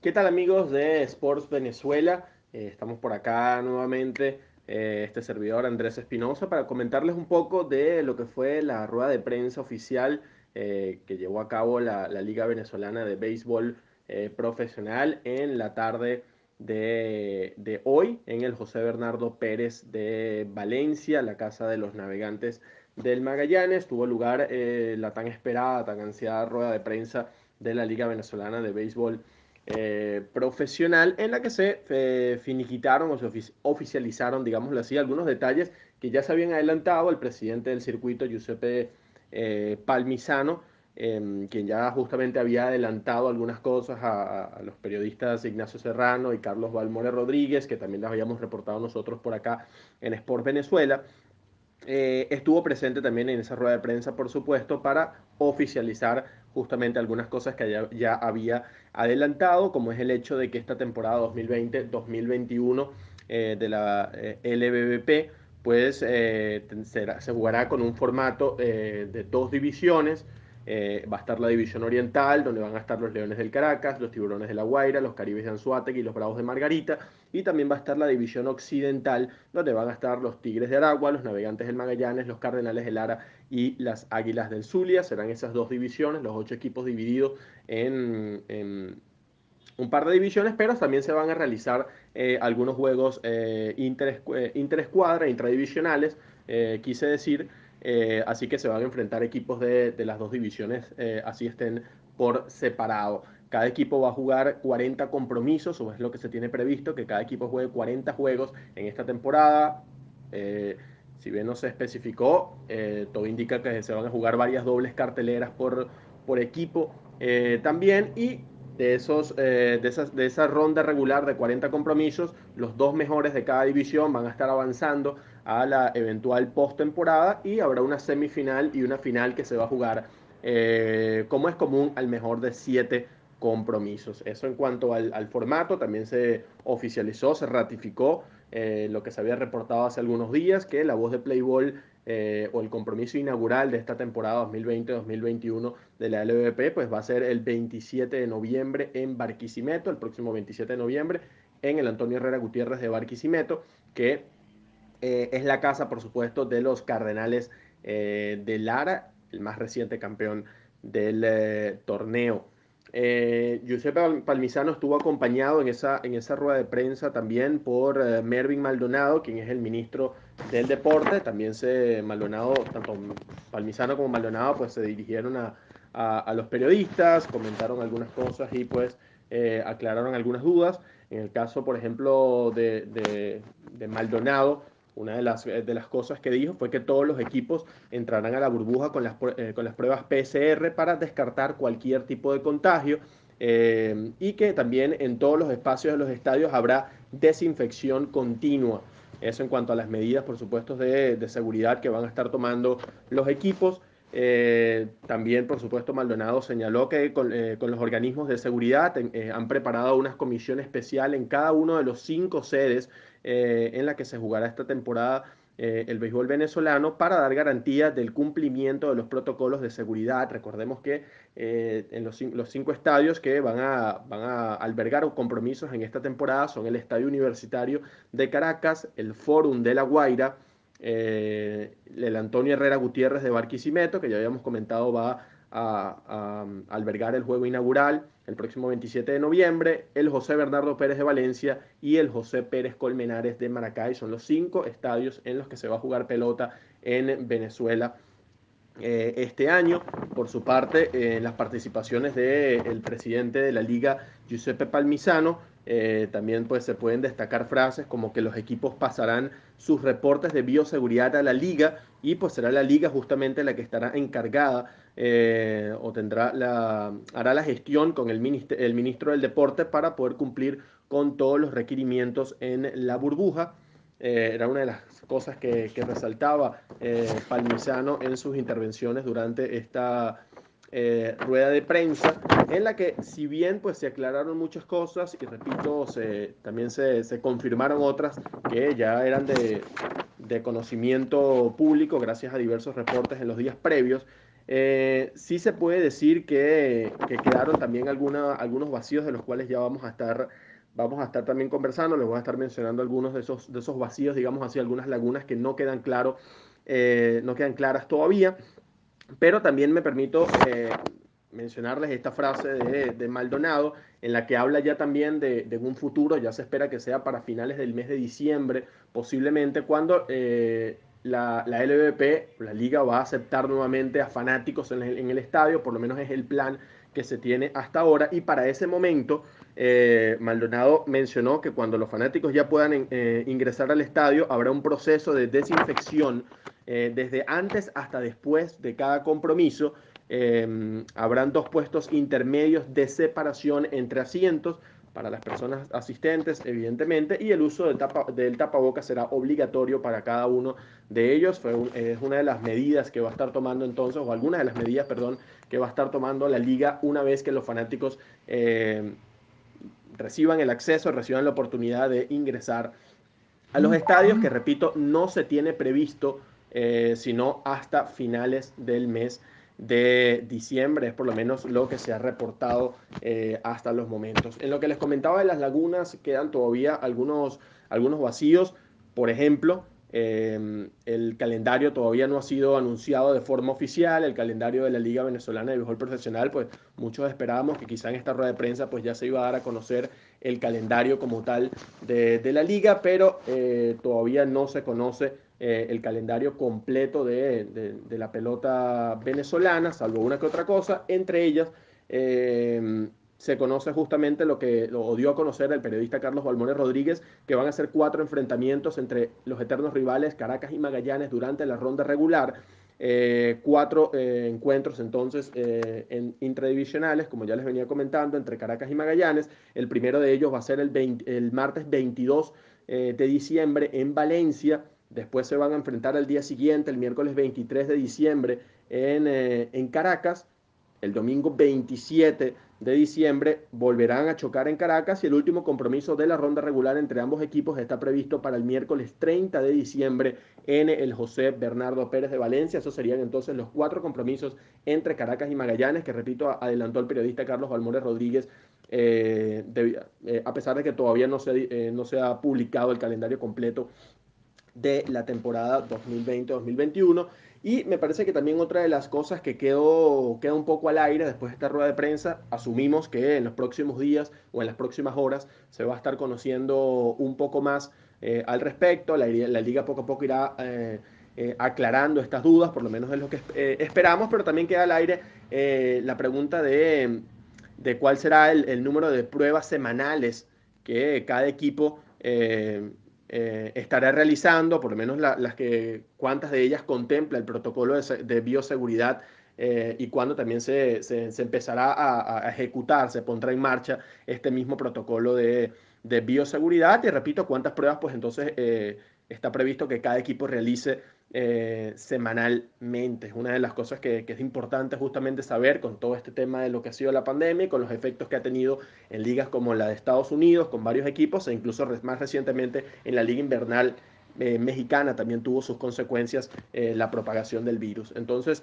¿Qué tal amigos de Sports Venezuela? Eh, estamos por acá nuevamente, eh, este servidor Andrés Espinosa, para comentarles un poco de lo que fue la rueda de prensa oficial eh, que llevó a cabo la, Liga Venezolana de Béisbol Profesional en la tarde de, de, hoy en el José Bernardo Pérez de Valencia, la Casa de los Navegantes del Magallanes. Tuvo lugar la tan esperada, tan ansiada rueda de prensa de la Liga Venezolana de Béisbol eh, profesional en la que se eh, finiquitaron o se oficializaron, digámoslo así, algunos detalles que ya se habían adelantado el presidente del circuito, Giuseppe eh, Palmisano, em, quien ya justamente había adelantado algunas cosas a, los periodistas Ignacio Serrano y Carlos Balmore Rodríguez, que también las habíamos reportado nosotros por acá en Sport Venezuela. Estuvo presente también en esa rueda de prensa, por supuesto, para oficializar justamente algunas cosas que ya, había adelantado, como es el hecho de que esta temporada 2020-2021 eh, de la eh, LBBP, pues eh, se jugará con un formato de dos divisiones, eh, va a estar la división oriental, donde van a estar los Leones del Caracas, los Tiburones de la Guaira, los Caribes de Anzuategui y los Bravos de Margarita. Y también va a estar la división occidental, donde van a estar los Tigres de Aragua, los Navegantes del Magallanes, los Cardenales de Lara y las Águilas del Zulia. Serán esas dos divisiones, los ocho equipos divididos en, un par de divisiones, pero también se van a realizar eh, algunos juegos eh, interescuadra, eh, intradivisionales, quise decir, eh, así que se van a enfrentar equipos de, las dos divisiones, eh, así estén por separado. Cada equipo va a jugar 40 compromisos, o es lo que se tiene previsto, que cada equipo juegue 40 juegos en esta temporada. Eh, si bien no se especificó, todo indica que se van a jugar varias dobles carteleras por, por equipo también. Y de, esos, de, esas, de esa ronda regular de 40 compromisos, los dos mejores de cada división van a estar avanzando a la eventual postemporada y habrá una semifinal y una final que se va a jugar eh, como es común al mejor de siete compromisos. Eso en cuanto al, formato, también se oficializó, se ratificó eh, lo que se había reportado hace algunos días, que la voz de Playboy eh, o el compromiso inaugural de esta temporada 2020-2021 de la LVP, pues va a ser el 27 de noviembre en Barquisimeto, el próximo 27 de noviembre en el Antonio Herrera Gutiérrez de Barquisimeto, que eh, es la casa, por supuesto, de los Cardenales eh, de Lara, el más reciente campeón del eh, torneo. Giuseppe Palmisano estuvo acompañado en esa, en esa rueda de prensa también por Mervin Maldonado, quien es el ministro del deporte. También se Maldonado, tanto Palmisano como Maldonado, pues se dirigieron a, los periodistas, comentaron algunas cosas y pues aclararon algunas dudas. En el caso, por ejemplo, de Maldonado, una de las, de las cosas que dijo fue que todos los equipos entrarán a la burbuja con las, eh, con las pruebas PCR para descartar cualquier tipo de contagio eh, y que también en todos los espacios de los estadios habrá desinfección continua. Eso en cuanto a las medidas, por supuesto, de, de seguridad que van a estar tomando los equipos. Eh, también, por supuesto, Maldonado señaló que con, con los organismos de seguridad han preparado una comisión especial en cada uno de los cinco sedes eh, en la que se jugará esta temporada eh, el béisbol venezolano para dar garantía del cumplimiento de los protocolos de seguridad. Recordemos que eh, en los, cinco estadios que van a, van a albergar compromisos en esta temporada son el Estadio Universitario de Caracas, el Fórum de La Guaira, el Antonio Herrera Gutiérrez de Barquisimeto, que ya habíamos comentado va a, albergar el juego inaugural el próximo 27 de noviembre, el José Bernardo Pérez de Valencia y el José Pérez Colmenares de Maracay. Son los cinco estadios en los que se va a jugar pelota en Venezuela eh, este año. Por su parte, en las participaciones del presidente de la liga, Giuseppe Palmisano, eh, también pues, se pueden destacar frases como que los equipos pasarán sus reportes de bioseguridad a la liga y pues será la liga justamente la que estará encargada eh, o tendrá la, hará la gestión con el, el ministro del deporte para poder cumplir con todos los requerimientos en la burbuja. Eh, era una de las cosas que, que resaltaba Palmisano en sus intervenciones durante esta eh, rueda de prensa en la que si bien pues se aclararon muchas cosas y repito, se, también se, se confirmaron otras que ya eran de, de, conocimiento público gracias a diversos reportes en los días previos, Eh, sí se puede decir que, quedaron también algunos vacíos de los cuales ya vamos a estar vamos a estar también conversando, les voy a estar mencionando algunos de esos, de esos vacíos, digamos así, algunas lagunas que no quedan, claro, eh, no quedan claras todavía, pero también me permito eh, mencionarles esta frase de, Maldonado, en la que habla ya también de, un futuro, ya se espera que sea para finales del mes de diciembre, posiblemente cuando eh, la, la, LVP, la liga, va a aceptar nuevamente a fanáticos en el, en el estadio, por lo menos es el plan que se tiene hasta ahora, y para ese momento eh, Maldonado mencionó que cuando los fanáticos ya puedan eh, ingresar al estadio, habrá un proceso de desinfección eh, desde antes hasta después de cada compromiso. habrán dos puestos intermedios de separación entre asientos para las personas asistentes, evidentemente, y el uso del, tapa, del tapaboca será obligatorio para cada uno de ellos. Fue es una de las medidas que va a estar tomando entonces, o alguna de las medidas, perdón, que va a estar tomando la liga una vez que los fanáticos reciban el acceso, reciban la oportunidad de ingresar a los estadios, que repito, no se tiene previsto eh, sino hasta finales del mes de diciembre, es por lo menos lo que se ha reportado eh, hasta los momentos. En lo que les comentaba de las lagunas, quedan todavía algunos, algunos vacíos, por ejemplo, Em, el calendario todavía no ha sido anunciado de forma oficial, el calendario de la Liga Venezolana de Béisbol Profesional, pues muchos esperábamos que quizá en esta rueda de prensa pues ya se iba a dar a conocer el calendario como tal de, la liga, pero eh, todavía no se conoce eh, el calendario completo de, la pelota venezolana, salvo una que otra cosa, entre ellas em, se conoce justamente lo que lo dio a conocer el periodista Carlos Balmores Rodríguez, que van a ser cuatro enfrentamientos entre los eternos rivales Caracas y Magallanes durante la ronda regular. Eh, cuatro eh, encuentros entonces eh, en intradivisionales, como ya les venía comentando, entre Caracas y Magallanes. El primero de ellos va a ser el, el martes 22 de diciembre en Valencia. Después se van a enfrentar al día siguiente, el miércoles 23 de diciembre, en, en Caracas. El domingo 27 de diciembre volverán a chocar en Caracas y el último compromiso de la ronda regular entre ambos equipos está previsto para el miércoles 30 de diciembre en el José Bernardo Pérez de Valencia. Esos serían entonces los cuatro compromisos entre Caracas y Magallanes, que repito, adelantó el periodista Carlos Balmores Rodríguez, eh, eh, a pesar de que todavía no se, eh, no se ha publicado el calendario completo de la temporada 2020-2021. Y me parece que también otra de las cosas que quedó, queda un poco al aire después de esta rueda de prensa, asumimos que en los próximos días o en las próximas horas se va a estar conociendo un poco más eh, al respecto. La, liga poco a poco irá eh, eh, aclarando estas dudas, por lo menos es lo que esperamos, pero también queda al aire la pregunta de, de cuál será el, el, número de pruebas semanales que cada equipo eh, estará realizando, por lo menos las que, cuántas de ellas contempla el protocolo de, bioseguridad eh, y cuándo también se, empezará a, ejecutar, se pondrá en marcha este mismo protocolo de, bioseguridad. Y repito, cuántas pruebas, pues entonces eh, está previsto que cada equipo realice eh, semanalmente. Es una de las cosas que, es importante justamente saber con todo este tema de lo que ha sido la pandemia y con los efectos que ha tenido en ligas como la de Estados Unidos, con varios equipos, e incluso más recientemente en la liga invernal eh, mexicana también tuvo sus consecuencias eh, la propagación del virus. Entonces,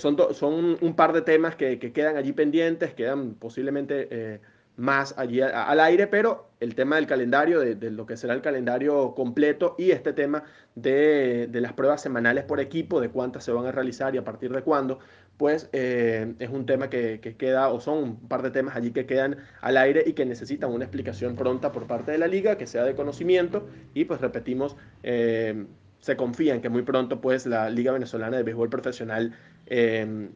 son, son un par de temas que, que, quedan allí pendientes, quedan posiblemente más allí al aire, pero el tema del calendario, de, lo que será el calendario completo y este tema de, las pruebas semanales por equipo, de cuántas se van a realizar y a partir de cuándo, pues eh, es un tema que, queda, o son un par de temas allí que quedan al aire y que necesitan una explicación pronta por parte de la liga, que sea de conocimiento y pues repetimos, eh, se confía en que muy pronto pues la Liga Venezolana de Béisbol Profesional eh,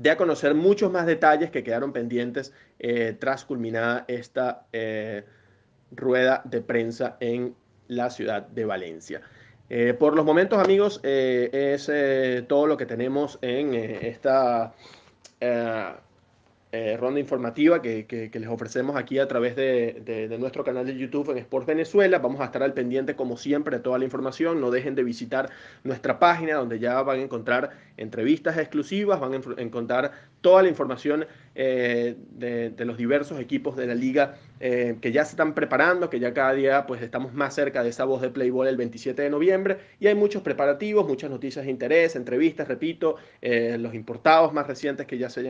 de a conocer muchos más detalles que quedaron pendientes eh, tras culminada esta eh, rueda de prensa en la ciudad de Valencia. Eh, por los momentos, amigos, es todo lo que tenemos en esta eh, ronda informativa que, les ofrecemos aquí a través de, nuestro canal de YouTube en Sports Venezuela. Vamos a estar al pendiente, como siempre, de toda la información. No dejen de visitar nuestra página, donde ya van a encontrar entrevistas exclusivas, van a encontrar toda la información eh, de, los diversos equipos de la liga eh, que ya se están preparando, que ya cada día pues estamos más cerca de esa voz de Playboy el 27 de noviembre y hay muchos preparativos, muchas noticias de interés, entrevistas, repito, eh, los importados más recientes que ya se,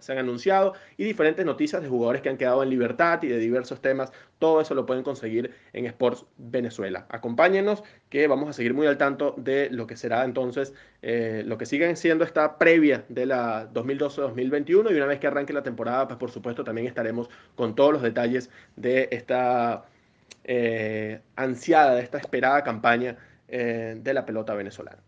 se han anunciado y diferentes noticias de jugadores que han quedado en libertad y de diversos temas, todo eso lo pueden conseguir en Sports Venezuela. Acompáñenos que vamos a seguir muy al tanto de lo que será entonces, lo que siguen siendo esta previa de la 2012-2021 y una vez que arranque la temporada, pues por supuesto también estaremos con todos los detalles de esta eh, ansiada, de esta esperada campaña eh, de la pelota venezolana.